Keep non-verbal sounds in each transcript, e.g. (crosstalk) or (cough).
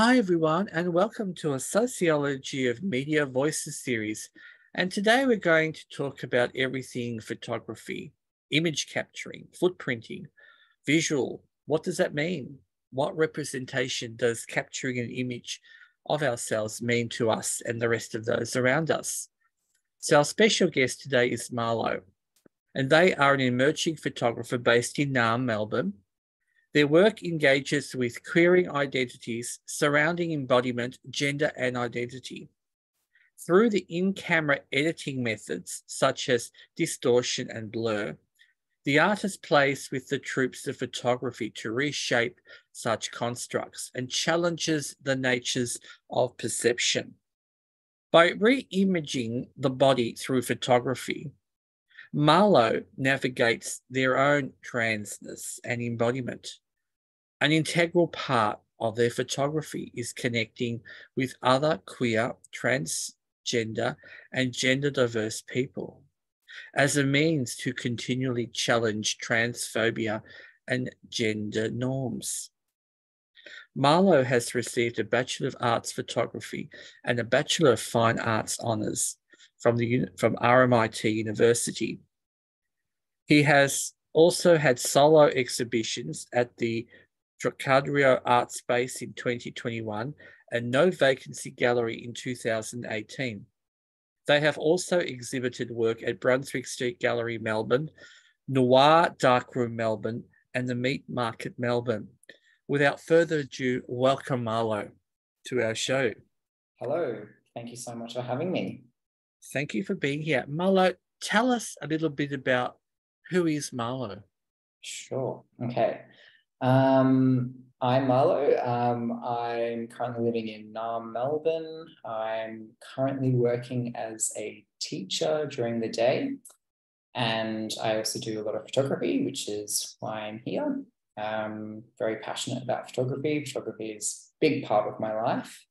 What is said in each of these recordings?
Hi, everyone, and welcome to a Sociology of Media Voices series. And today we're going to talk about everything photography, image capturing, footprinting, visual. What does that mean? What representation does capturing an image of ourselves mean to us and the rest of those around us? So, our special guest today is Marlo, and they are an emerging photographer based in Naarm, Melbourne their work engages with queering identities surrounding embodiment, gender, and identity. Through the in camera editing methods, such as distortion and blur, the artist plays with the troops of photography to reshape such constructs and challenges the natures of perception. By re imaging the body through photography, Marlo navigates their own transness and embodiment. An integral part of their photography is connecting with other queer, transgender, and gender diverse people as a means to continually challenge transphobia and gender norms. Marlo has received a Bachelor of Arts Photography and a Bachelor of Fine Arts Honours from, the, from RMIT University. He has also had solo exhibitions at the Trocadero Art Space in 2021 and No Vacancy Gallery in 2018. They have also exhibited work at Brunswick Street Gallery, Melbourne, Noir Darkroom, Melbourne, and the Meat Market, Melbourne. Without further ado, welcome Marlo to our show. Hello, thank you so much for having me. Thank you for being here. Marlo, tell us a little bit about who is Marlo? Sure. Okay. Um, I'm Marlo. Um, I'm currently living in Naarm, Melbourne. I'm currently working as a teacher during the day. And I also do a lot of photography, which is why I'm here. I'm very passionate about photography. Photography is a big part of my life.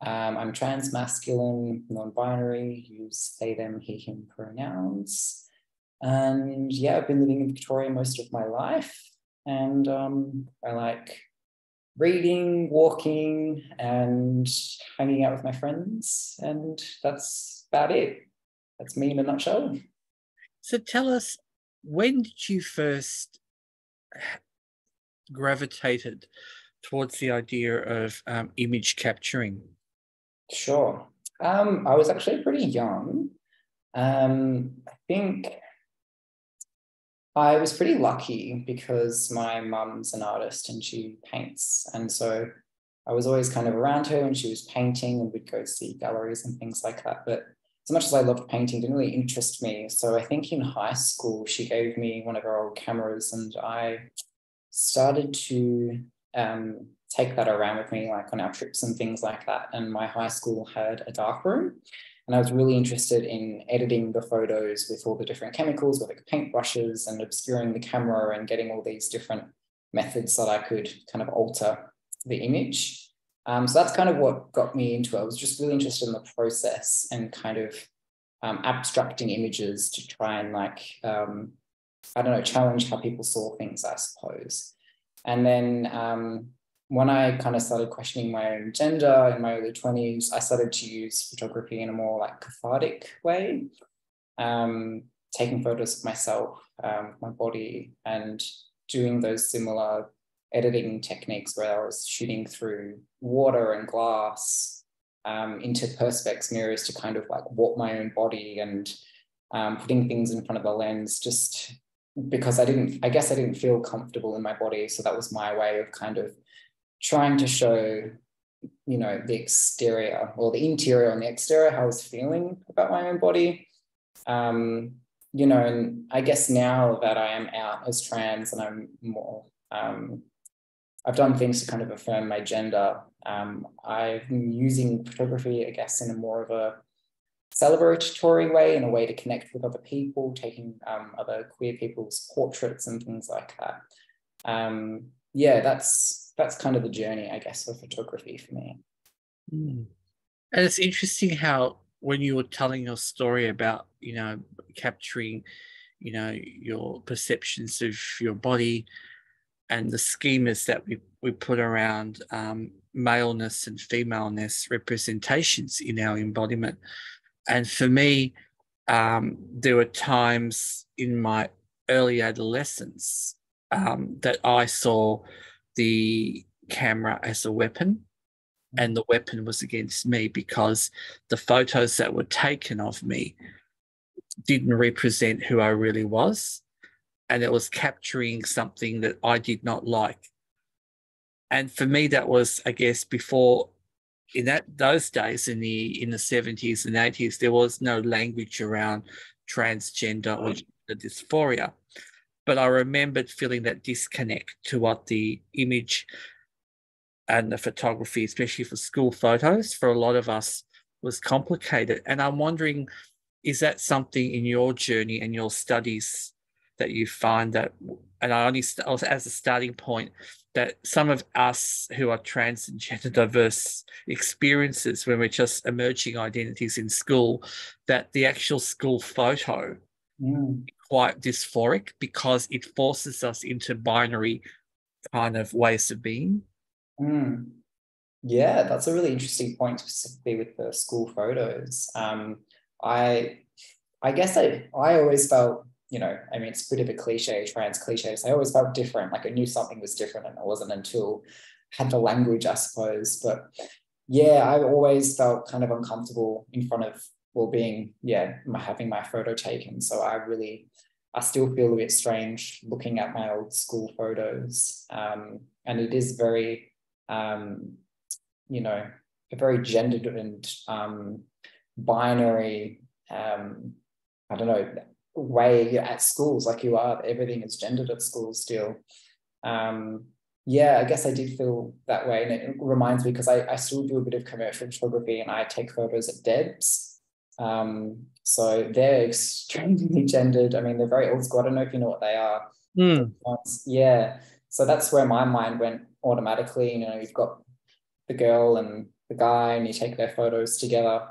Um, I'm trans masculine, non binary, use they, them, he, him pronouns. And yeah, I've been living in Victoria most of my life. And um, I like reading, walking, and hanging out with my friends. And that's about it. That's me in a nutshell. So tell us, when did you first gravitated towards the idea of um, image capturing? Sure. Um, I was actually pretty young. Um, I think I was pretty lucky because my mum's an artist and she paints. And so I was always kind of around her when she was painting and we'd go see galleries and things like that. But as much as I loved painting, didn't really interest me. So I think in high school, she gave me one of her old cameras and I started to um, take that around with me, like on our trips and things like that. And my high school had a dark room. And I was really interested in editing the photos with all the different chemicals, with like paintbrushes and obscuring the camera and getting all these different methods that I could kind of alter the image. Um, so that's kind of what got me into it. I was just really interested in the process and kind of um, abstracting images to try and like, um, I don't know, challenge how people saw things, I suppose. And then um, when I kind of started questioning my own gender in my early 20s, I started to use photography in a more like cathartic way, um, taking photos of myself, um, my body, and doing those similar editing techniques where I was shooting through water and glass um, into perspex mirrors to kind of like warp my own body and um, putting things in front of the lens just because I didn't, I guess I didn't feel comfortable in my body. So that was my way of kind of trying to show, you know, the exterior or the interior and the exterior, how I was feeling about my own body. Um, you know, and I guess now that I am out as trans and I'm more, um, I've done things to kind of affirm my gender. um, i've been using photography, I guess, in a more of a celebratory way, in a way to connect with other people, taking um, other queer people's portraits and things like that. Yeah, that's that's kind of the journey, I guess, of photography for me. Mm. And it's interesting how when you were telling your story about, you know, capturing, you know, your perceptions of your body, and the schemas that we, we put around um, maleness and femaleness representations in our embodiment. And for me, um, there were times in my early adolescence um, that I saw the camera as a weapon, and the weapon was against me because the photos that were taken of me didn't represent who I really was. And it was capturing something that I did not like. And for me, that was, I guess, before in that those days in the in the 70s and 80s, there was no language around transgender or the dysphoria. But I remembered feeling that disconnect to what the image and the photography, especially for school photos, for a lot of us was complicated. And I'm wondering, is that something in your journey and your studies that you find that, and I only as a starting point, that some of us who are trans and gender diverse experiences when we're just emerging identities in school, that the actual school photo mm. quite dysphoric because it forces us into binary kind of ways of being. Mm. Yeah, that's a really interesting point, specifically with the school photos. Um, I, I guess I, I always felt, you know, I mean, it's a bit of a cliche, trans cliche. So I always felt different. Like I knew something was different, and it wasn't until I had the language, I suppose. But yeah, I always felt kind of uncomfortable in front of well being, yeah, having my photo taken. So I really, I still feel a bit strange looking at my old school photos. Um, and it is very um, you know, a very gendered and um, binary, um, I don't know, way at schools like you are, everything is gendered at schools still. Um, yeah, I guess I did feel that way. And it reminds me because I, I still do a bit of commercial photography and I take photos at Debs. Um, so they're extremely (laughs) gendered. I mean, they're very old school. I don't know if you know what they are. Mm. Yeah. So that's where my mind went automatically. You know, you've got the girl and the guy, and you take their photos together.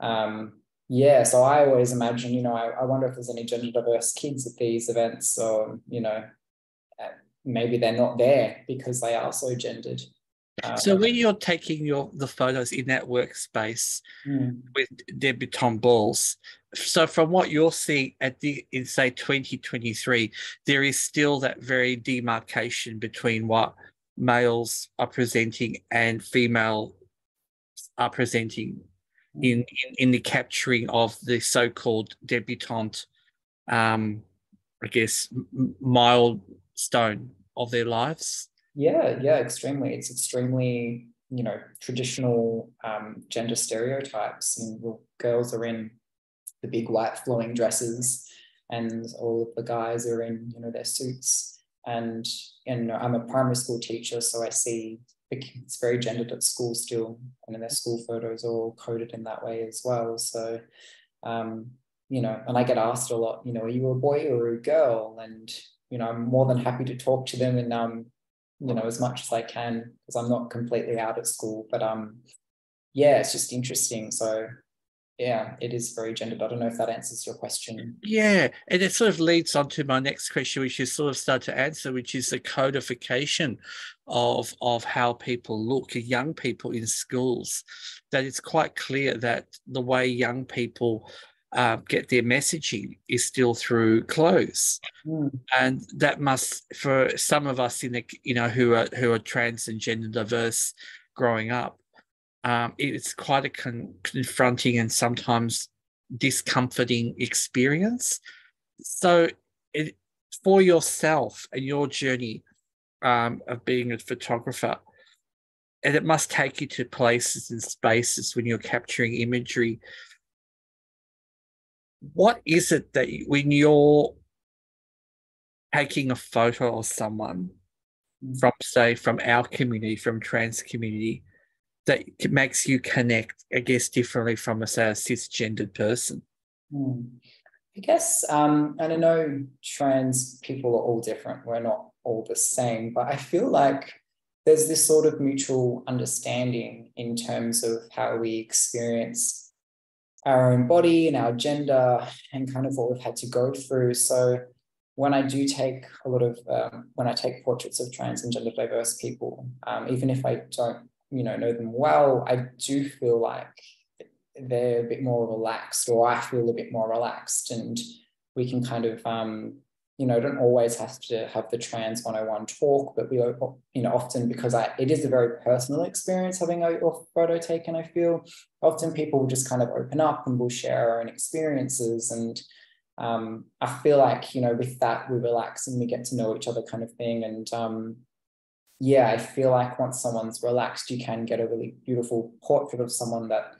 Um, yeah, so I always imagine, you know, I, I wonder if there's any gender diverse kids at these events, or you know, uh, maybe they're not there because they are so gendered. Uh, so when you're taking your the photos in that workspace mm. with debutante balls, so from what you're seeing at the in say 2023, there is still that very demarcation between what males are presenting and female are presenting in, in, in the capturing of the so-called debutante, um, I guess, milestone of their lives. Yeah, yeah, extremely. It's extremely, you know, traditional um, gender stereotypes. And well, girls are in the big white flowing dresses, and all of the guys are in, you know, their suits and and I'm a primary school teacher, so I see it's very gendered at school still, and then their school photos are all coded in that way as well. So, um, you know, and I get asked a lot, you know, are you a boy or a girl? And you know, I'm more than happy to talk to them and um, you know, as much as I can because I'm not completely out at school, but um, yeah, it's just interesting. So yeah, it is very gendered. I don't know if that answers your question. Yeah, and it sort of leads on to my next question, which you sort of start to answer, which is the codification of of how people look, young people in schools. That it's quite clear that the way young people uh, get their messaging is still through clothes, mm. and that must for some of us in the you know who are who are trans and gender diverse growing up um, it's quite a con- confronting and sometimes discomforting experience. So, it, for yourself and your journey um, of being a photographer, and it must take you to places and spaces when you're capturing imagery. What is it that you, when you're taking a photo of someone mm. from, say, from our community, from trans community, that makes you connect, I guess, differently from a, say, a cisgendered person? Hmm. I guess, um, and I know trans people are all different. We're not all the same, but I feel like there's this sort of mutual understanding in terms of how we experience our own body and our gender and kind of what we've had to go through. So, when I do take a lot of um, when I take portraits of trans and gender diverse people, um, even if I don't you know know them well, I do feel like they're a bit more relaxed, or I feel a bit more relaxed, and we can kind of um, you know don't always have to have the trans 101 talk, but we you know often because I it is a very personal experience having a, photo taken. I feel often people will just kind of open up and we'll share our own experiences and um, I feel like you know with that we relax and we get to know each other kind of thing and um, yeah I feel like once someone's relaxed you can get a really beautiful portrait of someone that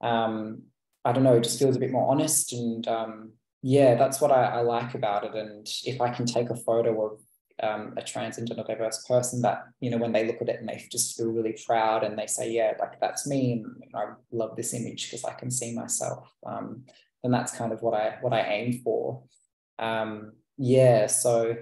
um, I don't know just feels a bit more honest and um, yeah that's what I, I, like about it and if I can take a photo of um, a trans and diverse person that you know when they look at it and they just feel really proud and they say yeah like that's me and I love this image because I can see myself um, then that's kind of what I what I aim for. Um, yeah, so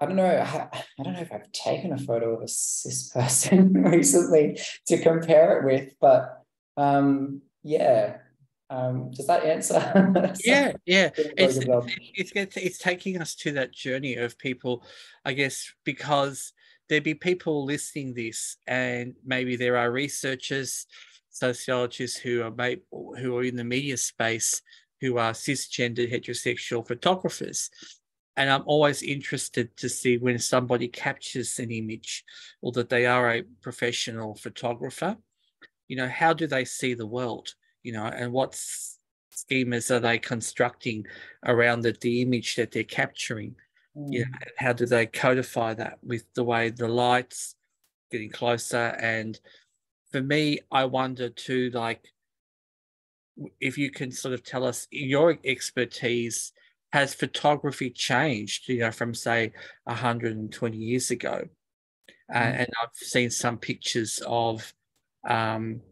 I don't know. I, I don't know if I've taken a photo of a cis person (laughs) recently to compare it with, but um, yeah. Um, does that answer? (laughs) yeah, yeah. It's, it's, it's, it's taking us to that journey of people, I guess, because there'd be people listening this, and maybe there are researchers sociologists who are made, who are in the media space who are cisgender heterosexual photographers. And I'm always interested to see when somebody captures an image or that they are a professional photographer, you know, how do they see the world, you know, and what schemas are they constructing around the, the image that they're capturing? Mm. You know, mm. how do they codify that with the way the lights getting closer and for me, I wonder too, like, if you can sort of tell us your expertise, has photography changed, you know, from say 120 years ago? Uh, mm. and I've seen some pictures of um,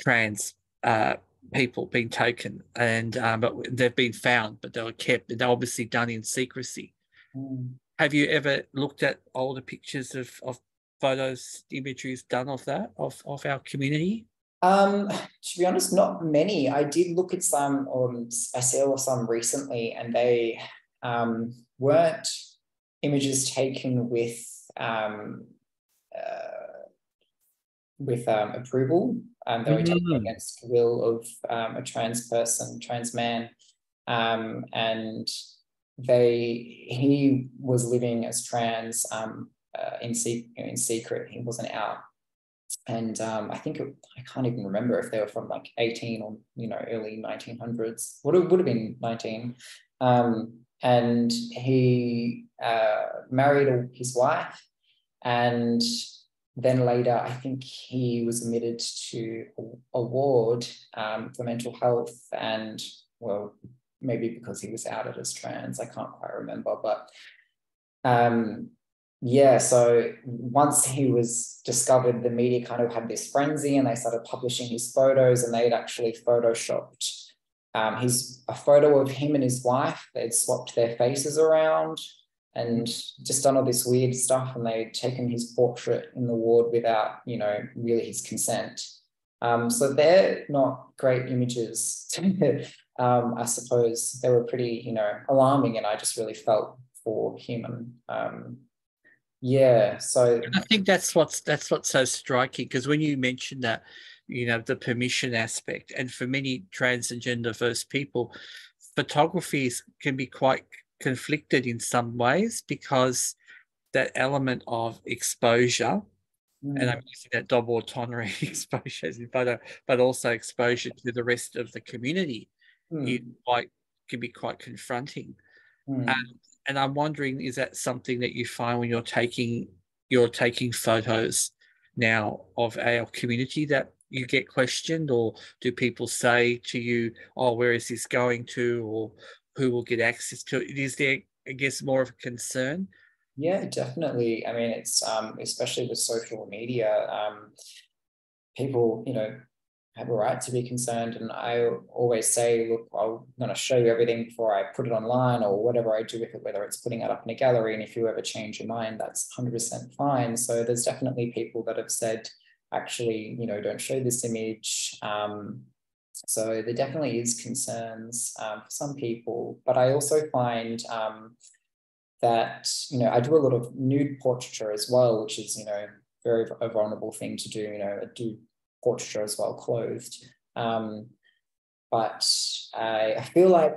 trans uh, people being taken, and um, but they've been found, but they were kept. They're obviously done in secrecy. Mm. Have you ever looked at older pictures of, of photos, imageries done of that, of, of our community? Um, to be honest, not many. I did look at some, um, I saw some recently, and they um, weren't images taken with um, uh, with um, approval. Um, they were mm-hmm. against the will of um, a trans person, trans man, um, and they he was living as trans um, uh, in, se- in secret. He wasn't out. And um, I think it, I can't even remember if they were from like 18 or you know early 1900s. Would it would have been 19. Um, and he uh, married his wife, and then later I think he was admitted to a ward um, for mental health, and well, maybe because he was outed as trans. I can't quite remember, but um, yeah, so once he was discovered, the media kind of had this frenzy and they started publishing his photos and they'd actually photoshopped um, his a photo of him and his wife. They'd swapped their faces around and just done all this weird stuff and they'd taken his portrait in the ward without, you know, really his consent. Um, so they're not great images. (laughs) um, I suppose they were pretty, you know, alarming and I just really felt for him and um, yeah so i think that's what's that's what's so striking because when you mentioned that you know the permission aspect and for many trans and gender diverse people photographies can be quite conflicted in some ways because that element of exposure mm. and i'm using that double autonomy (laughs) exposure in photo but also exposure to the rest of the community mm. it quite can be quite confronting mm. um, and I'm wondering, is that something that you find when you're taking you're taking photos now of our community that you get questioned, or do people say to you, "Oh, where is this going to?" or "Who will get access to it?" Is there, I guess, more of a concern? Yeah, definitely. I mean, it's um, especially with social media. Um, people, you know, have a right to be concerned. And I always say, look, I'm going to show you everything before I put it online or whatever I do with it, whether it's putting it up in a gallery. And if you ever change your mind, that's 100% fine. So there's definitely people that have said, actually, you know, don't show this image. Um, so there definitely is concerns um, for some people. But I also find um, that you know I do a lot of nude portraiture as well, which is you know very a vulnerable thing to do. You know, I do portraiture as well, clothed. Um, but I, I feel like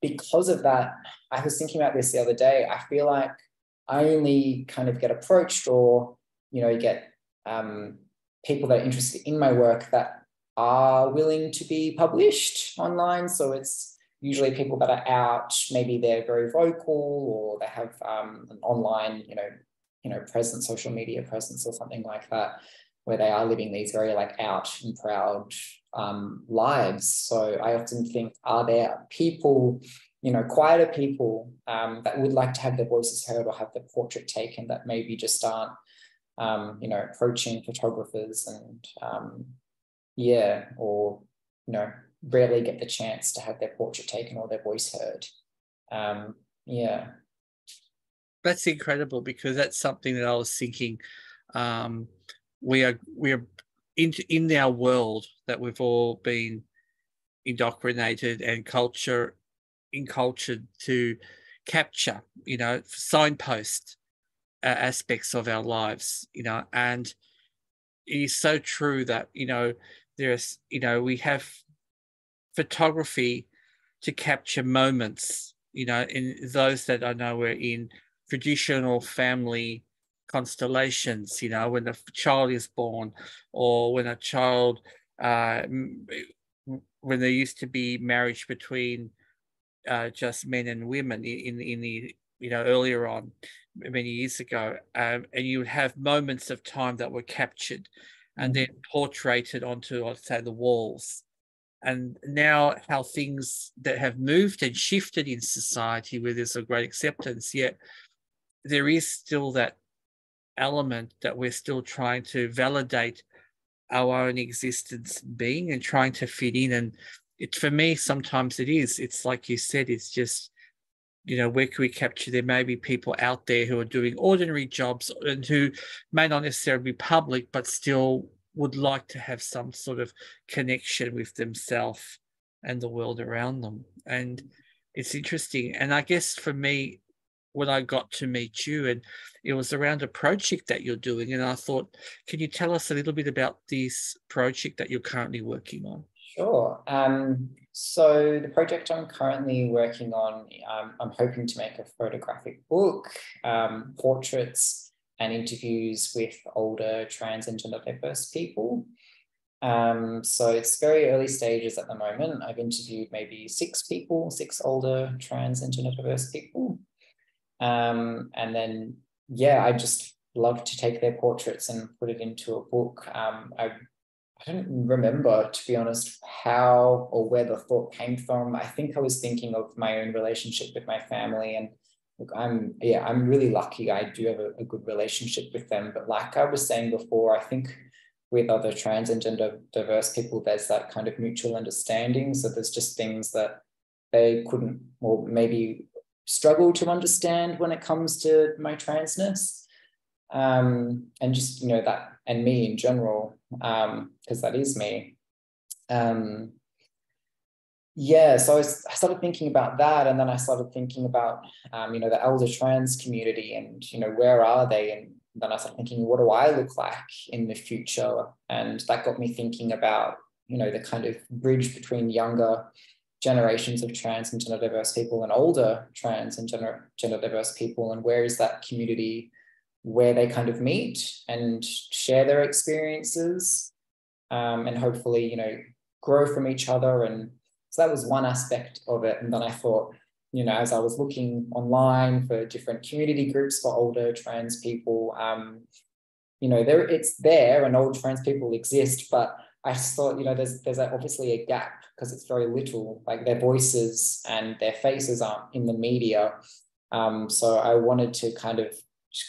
because of that, I was thinking about this the other day. I feel like I only kind of get approached or you know get um, people that are interested in my work that are willing to be published online. So it's usually people that are out, maybe they're very vocal or they have um, an online, you know, you know, presence, social media presence or something like that, where they are living these very like out and proud um, lives. So I often think, are there people, you know, quieter people um, that would like to have their voices heard or have their portrait taken that maybe just aren't, um, you know, approaching photographers and um, yeah, or you know, rarely get the chance to have their portrait taken or their voice heard. Um, yeah. That's incredible because that's something that I was thinking. Um, we are we are in in our world that we've all been indoctrinated and culture encultured to capture, you know, signpost uh, aspects of our lives, you know, and it is so true that you know there's you know we have photography to capture moments you know in those that i know were in traditional family constellations you know when a child is born or when a child uh, when there used to be marriage between uh, just men and women in in the you know earlier on many years ago um, and you would have moments of time that were captured and then portraited onto, I'd say, the walls. And now, how things that have moved and shifted in society where there's a great acceptance, yet there is still that element that we're still trying to validate our own existence being and trying to fit in. And it, for me, sometimes it is. It's like you said, it's just you know, where can we capture? There may be people out there who are doing ordinary jobs and who may not necessarily be public, but still would like to have some sort of connection with themselves and the world around them. And it's interesting. And I guess for me, when I got to meet you, and it was around a project that you're doing, and I thought, can you tell us a little bit about this project that you're currently working on? Sure. Um, so the project I'm currently working on, um, I'm hoping to make a photographic book, um, portraits and interviews with older trans and gender diverse people. Um, so it's very early stages at the moment. I've interviewed maybe six people, six older trans and gender diverse people. Um, and then, yeah, I just love to take their portraits and put it into a book. Um, I I don't remember, to be honest, how or where the thought came from. I think I was thinking of my own relationship with my family. And look, I'm, yeah, I'm really lucky. I do have a, a good relationship with them. But like I was saying before, I think with other trans and gender diverse people, there's that kind of mutual understanding. So there's just things that they couldn't, or maybe struggle to understand when it comes to my transness. Um, and just, you know, that, and me in general because um, that is me. Um, yeah, so I, was, I, started thinking about that, and then I started thinking about um, you know the elder trans community, and you know where are they, and then I started thinking, what do I look like in the future? And that got me thinking about you know the kind of bridge between younger generations of trans and gender diverse people and older trans and gender, gender diverse people, and where is that community where they kind of meet and share their experiences um, and hopefully, you know, grow from each other. And so that was one aspect of it. And then I thought, you know, as I was looking online for different community groups for older trans people, um, you know, there it's there and old trans people exist, but I just thought, you know, there's there's obviously a gap because it's very little, like their voices and their faces aren't in the media. Um, so I wanted to kind of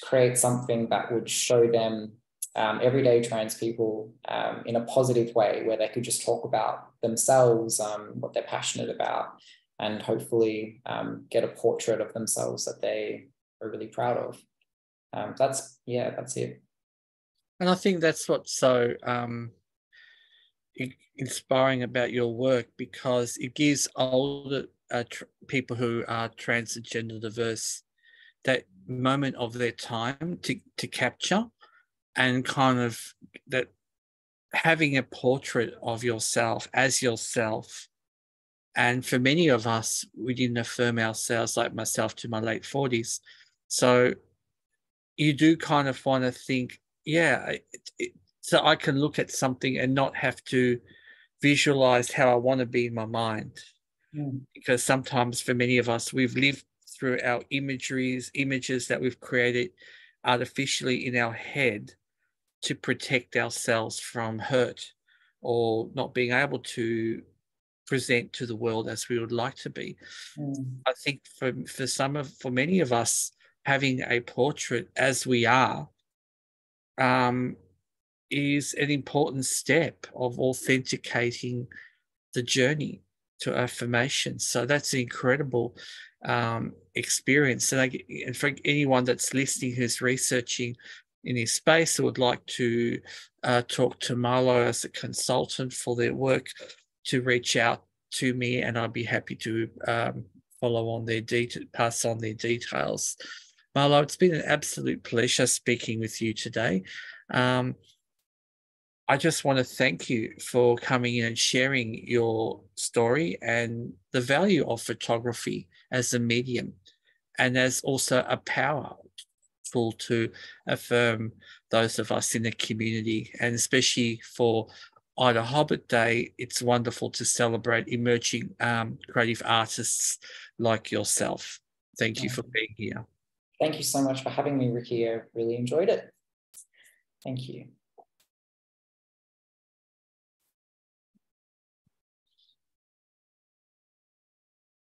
create something that would show them um, everyday trans people um, in a positive way where they could just talk about themselves, um, what they're passionate about, and hopefully um, get a portrait of themselves that they are really proud of. Um, that's, yeah, that's it. And I think that's what's so um, inspiring about your work because it gives older uh, tr- people who are trans and gender diverse that moment of their time to, to capture and kind of that having a portrait of yourself as yourself. And for many of us we didn't affirm ourselves like myself to my late 40s so you do kind of want to think yeah it, it, so i can look at something and not have to visualize how i want to be in my mind. Mm. because sometimes for many of us we've lived through our imageries images that we've created artificially in our head to protect ourselves from hurt or not being able to present to the world as we would like to be. Mm. I think for for some of for many of us, having a portrait as we are um, is an important step of authenticating the journey to affirmation. So that's incredible um, experience. And, I, and for anyone that's listening who's researching in this space or would like to uh, talk to Marlo as a consultant for their work, to reach out to me, and I'd be happy to um, follow on their detail, pass on their details. Marlo, it's been an absolute pleasure speaking with you today. Um, I just want to thank you for coming in and sharing your story and the value of photography as a medium and as also a power tool to affirm those of us in the community and especially for IDAHOBIT Day, it's wonderful to celebrate emerging um, creative artists like yourself. Thank you for being here. Thank you so much for having me, Ricky. I really enjoyed it. Thank you.